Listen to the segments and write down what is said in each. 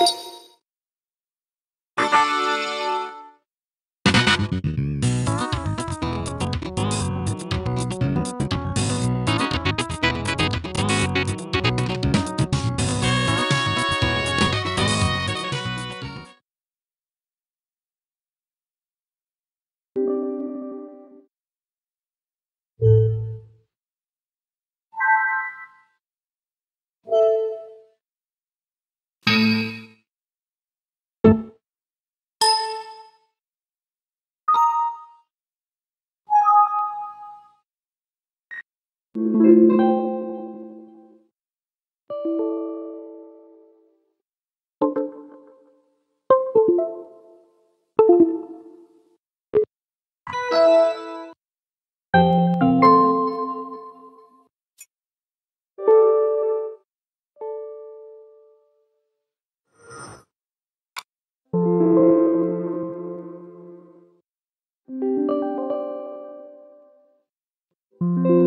You thank mm -hmm. you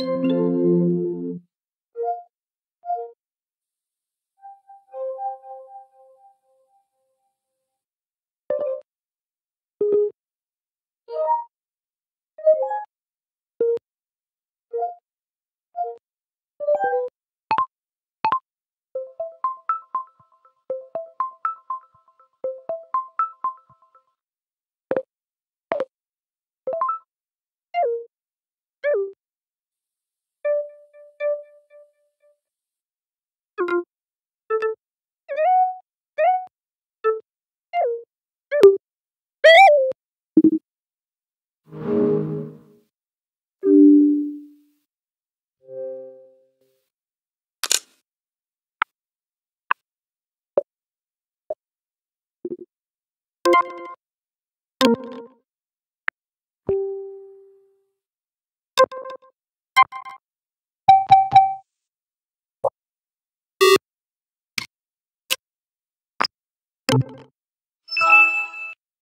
Música